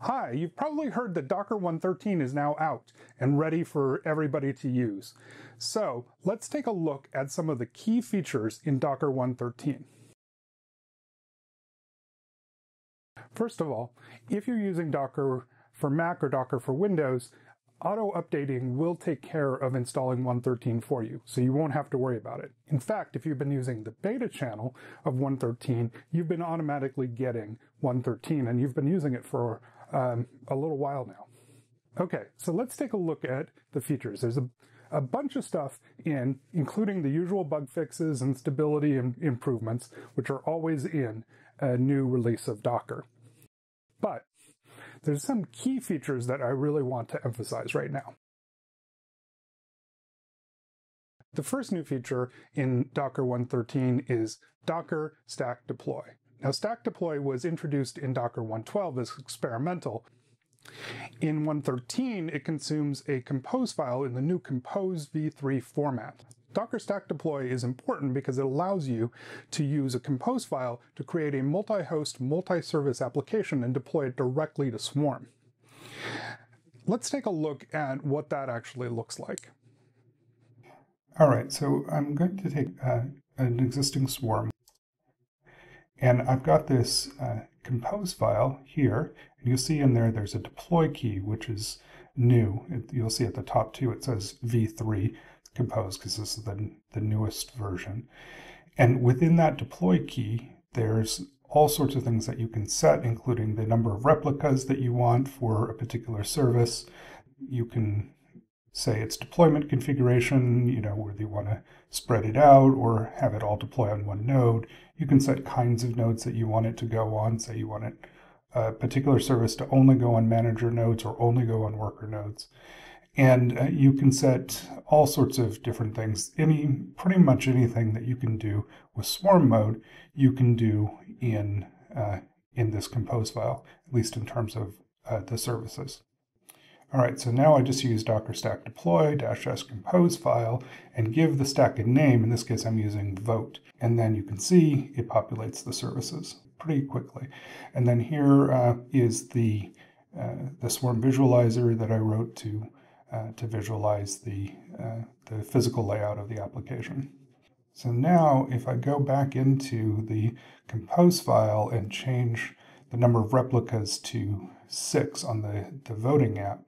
Hi, you've probably heard that Docker 113 is now out and ready for everybody to use. So let's take a look at some of the key features in Docker 113. First of all, if you're using Docker for Mac or Docker for Windows, auto updating will take care of installing 113 for you, so you won't have to worry about it. In fact, if you've been using the beta channel of 113, you've been automatically getting 113 and you've been using it for um, a little while now. Okay, so let's take a look at the features. There's a, a bunch of stuff in, including the usual bug fixes and stability improvements, which are always in a new release of Docker. But there's some key features that I really want to emphasize right now. The first new feature in Docker 113 is Docker Stack Deploy. Now, Stack Deploy was introduced in Docker 112 as experimental. In 113, it consumes a compose file in the new compose v3 format. Docker Stack Deploy is important because it allows you to use a compose file to create a multi-host, multi-service application and deploy it directly to Swarm. Let's take a look at what that actually looks like. All right, so I'm going to take uh, an existing Swarm and I've got this uh, compose file here, and you'll see in there there's a deploy key, which is new. It, you'll see at the top two it says v3 compose because this is the, the newest version. And within that deploy key, there's all sorts of things that you can set, including the number of replicas that you want for a particular service. You can say its deployment configuration, you know, whether you want to spread it out or have it all deploy on one node. You can set kinds of nodes that you want it to go on. Say you want it, a particular service to only go on manager nodes or only go on worker nodes. And uh, you can set all sorts of different things. Any, pretty much anything that you can do with swarm mode, you can do in, uh, in this compose file, at least in terms of uh, the services. All right, so now I just use docker stack deploy dash s compose file and give the stack a name. In this case, I'm using vote. And then you can see it populates the services pretty quickly. And then here uh, is the, uh, the swarm visualizer that I wrote to, uh, to visualize the, uh, the physical layout of the application. So now if I go back into the compose file and change the number of replicas to six on the, the voting app,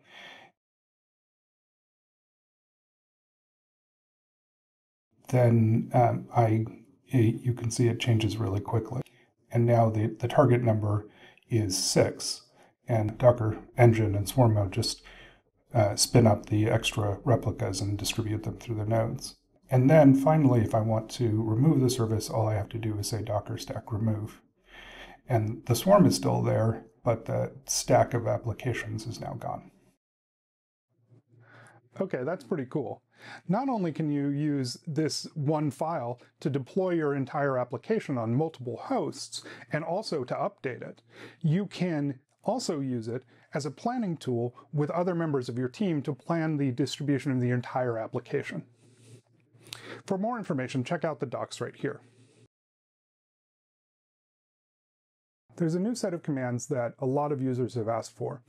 then um, I you can see it changes really quickly. And now the, the target number is six, and Docker Engine and Swarm Mode just uh, spin up the extra replicas and distribute them through the nodes. And then finally, if I want to remove the service, all I have to do is say docker stack remove. And the swarm is still there, but the stack of applications is now gone. Okay, that's pretty cool. Not only can you use this one file to deploy your entire application on multiple hosts and also to update it, you can also use it as a planning tool with other members of your team to plan the distribution of the entire application. For more information, check out the docs right here. there's a new set of commands that a lot of users have asked for,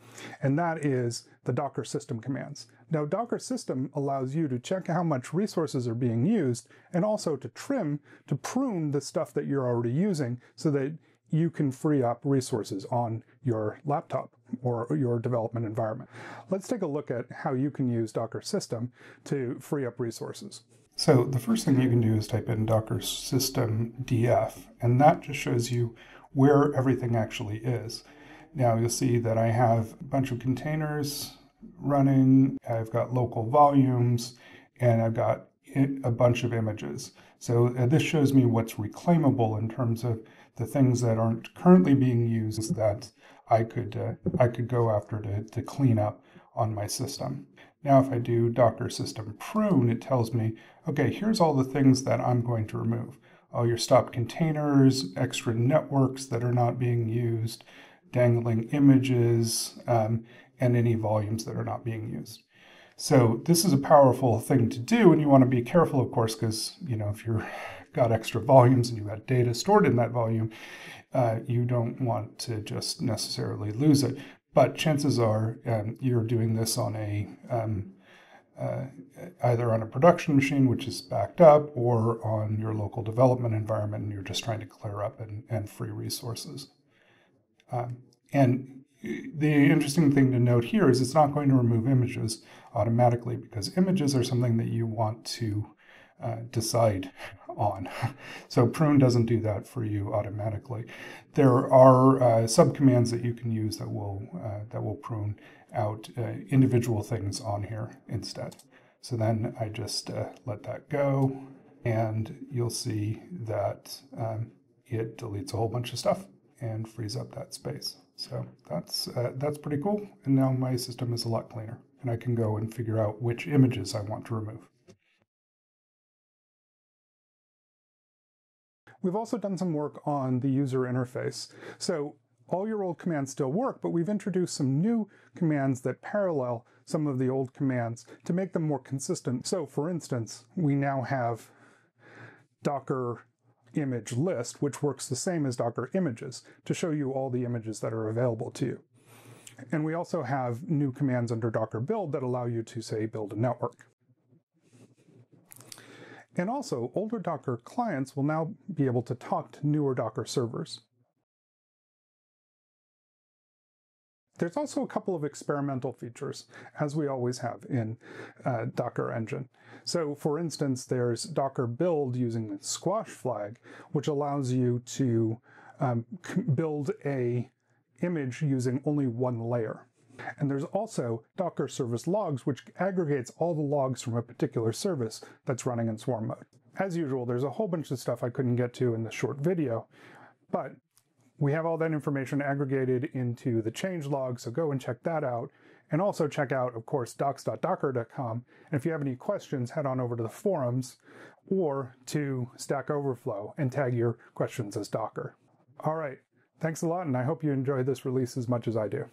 and that is the Docker system commands. Now, Docker system allows you to check how much resources are being used and also to trim, to prune the stuff that you're already using so that you can free up resources on your laptop or your development environment. Let's take a look at how you can use Docker system to free up resources. So the first thing you can do is type in docker system df, and that just shows you where everything actually is. Now you'll see that I have a bunch of containers running, I've got local volumes, and I've got a bunch of images. So uh, this shows me what's reclaimable in terms of the things that aren't currently being used that I could uh, I could go after to, to clean up on my system. Now if I do docker system prune, it tells me, okay, here's all the things that I'm going to remove all your stopped containers, extra networks that are not being used, dangling images, um, and any volumes that are not being used. So this is a powerful thing to do, and you want to be careful, of course, because you know if you've got extra volumes and you've got data stored in that volume, uh, you don't want to just necessarily lose it. but chances are um, you're doing this on a um, uh, either on a production machine which is backed up or on your local development environment and you're just trying to clear up and, and free resources. Um, and the interesting thing to note here is it's not going to remove images automatically because images are something that you want to uh, decide on. So prune doesn't do that for you automatically. There are uh, subcommands that you can use that will uh, that will prune out uh, individual things on here instead. So then I just uh, let that go, and you'll see that um, it deletes a whole bunch of stuff and frees up that space. So that's uh, that's pretty cool. And now my system is a lot cleaner, and I can go and figure out which images I want to remove. We've also done some work on the user interface. So all your old commands still work, but we've introduced some new commands that parallel some of the old commands to make them more consistent. So for instance, we now have Docker image list, which works the same as Docker images to show you all the images that are available to you. And we also have new commands under Docker build that allow you to say build a network. And also, older Docker clients will now be able to talk to newer Docker servers. There's also a couple of experimental features, as we always have in uh, Docker Engine. So for instance, there's Docker build using the squash flag, which allows you to um, build a image using only one layer. And there's also Docker service logs, which aggregates all the logs from a particular service that's running in swarm mode. As usual, there's a whole bunch of stuff I couldn't get to in this short video, but we have all that information aggregated into the change log, so go and check that out. And also check out, of course, docs.docker.com. And if you have any questions, head on over to the forums or to Stack Overflow and tag your questions as Docker. All right, thanks a lot, and I hope you enjoy this release as much as I do.